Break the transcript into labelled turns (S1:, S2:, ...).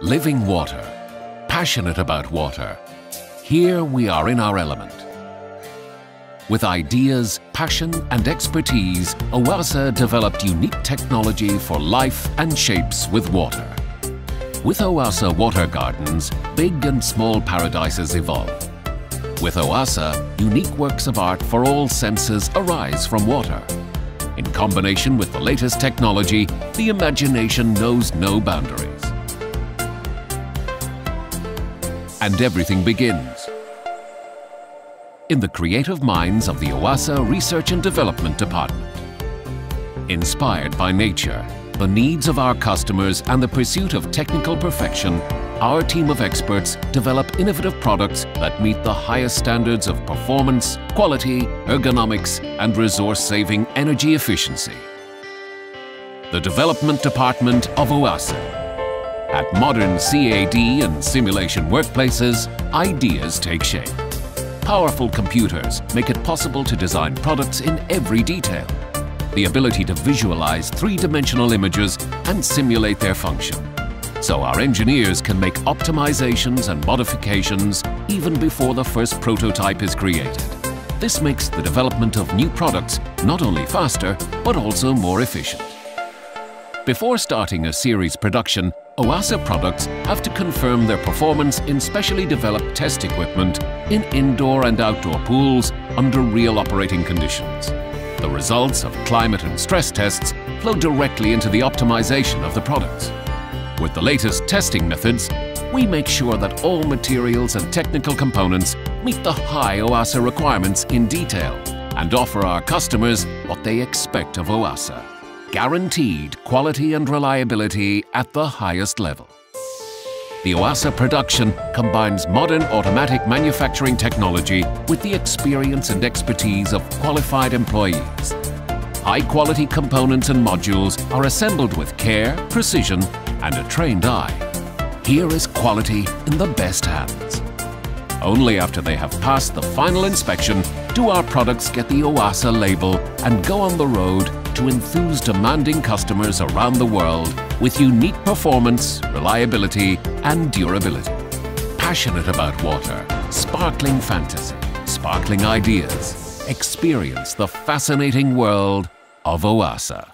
S1: living water, passionate about water. Here we are in our element. With ideas, passion and expertise, OASE developed unique technology for life and shapes with water. With OASE water gardens, big and small paradises evolve. With OASE, unique works of art for all senses arise from water. In combination with the latest technology, the imagination knows no boundaries. And everything begins in the creative minds of the OASE Research and Development Department. Inspired by nature, the needs of our customers and the pursuit of technical perfection, our team of experts develop innovative products that meet the highest standards of performance, quality, ergonomics and resource-saving energy efficiency. The Development Department of OASE. At modern CAD and simulation workplaces, ideas take shape. Powerful computers make it possible to design products in every detail. The ability to visualize three-dimensional images and simulate their function. So our engineers can make optimizations and modifications even before the first prototype is created. This makes the development of new products not only faster, but also more efficient. Before starting a series production, OASE products have to confirm their performance in specially developed test equipment in indoor and outdoor pools under real operating conditions. The results of climate and stress tests flow directly into the optimization of the products. With the latest testing methods, we make sure that all materials and technical components meet the high OASE requirements in detail and offer our customers what they expect of OASE guaranteed quality and reliability at the highest level. The OASE production combines modern automatic manufacturing technology with the experience and expertise of qualified employees. High-quality components and modules are assembled with care, precision and a trained eye. Here is quality in the best hands. Only after they have passed the final inspection do our products get the OASE label and go on the road to enthuse demanding customers around the world with unique performance, reliability and durability. Passionate about water, sparkling fantasy, sparkling ideas. Experience the fascinating world of OASE.